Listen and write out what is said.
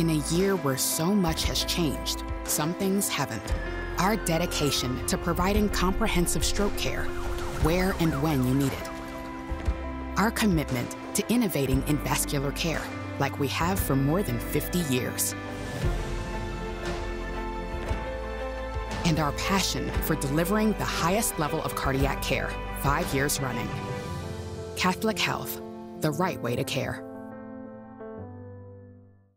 In a year where so much has changed, some things haven't. Our dedication to providing comprehensive stroke care where and when you need it. Our commitment to innovating in vascular care like we have for more than 50 years. And our passion for delivering the highest level of cardiac care five years running. Catholic Health, the right way to care.